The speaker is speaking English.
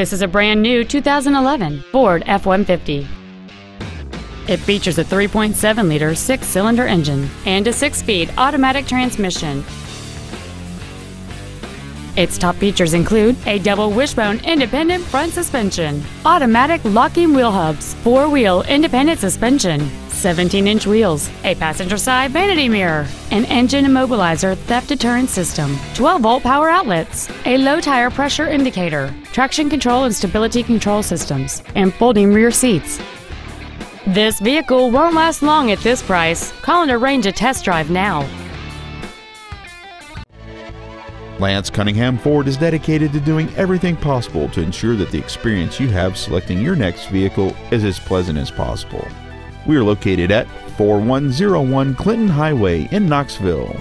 This is a brand new 2011 Ford F-150. It features a 3.7 liter six cylinder engine and a six speed automatic transmission. Its top features include a double wishbone independent front suspension, automatic locking wheel hubs, four wheel independent suspension, 17 inch wheels, a passenger side vanity mirror, an engine immobilizer theft deterrent system, 12 volt power outlets, a low tire pressure indicator, traction control and stability control systems, and folding rear seats. This vehicle won't last long at this price. Call and arrange a test drive now. Lance Cunningham Ford is dedicated to doing everything possible to ensure that the experience you have selecting your next vehicle is as pleasant as possible. We are located at 4101 Clinton Highway in Knoxville.